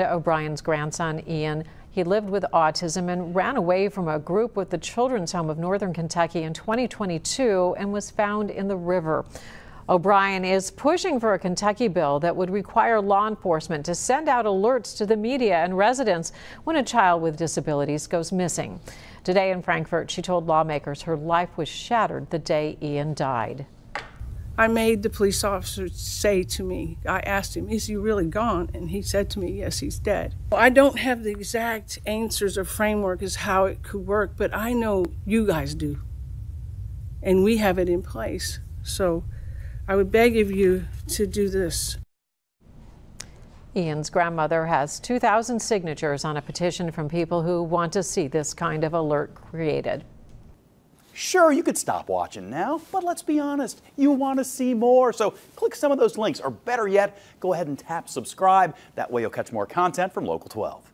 O'Brien's grandson, Ian. He lived with autism and ran away from a group with the Children's Home of Northern Kentucky in 2022 and was found in the river. O'Brien is pushing for a Kentucky bill that would require law enforcement to send out alerts to the media and residents when a child with disabilities goes missing. Today in Frankfort, she told lawmakers her life was shattered the day Ian died. I made the police officer say to me, I asked him, Is he really gone? And he said to me, Yes, he's dead. I don't have the exact answers or framework as how it could work, but I know you guys do. And we have it in place. So I would beg of you to do this. Ian's grandmother has 2,000 signatures on a petition from people who want to see this kind of alert created. Sure, you could stop watching now, but let's be honest, you want to see more. So click some of those links, or better yet, go ahead and tap subscribe. That way you'll catch more content from Local 12.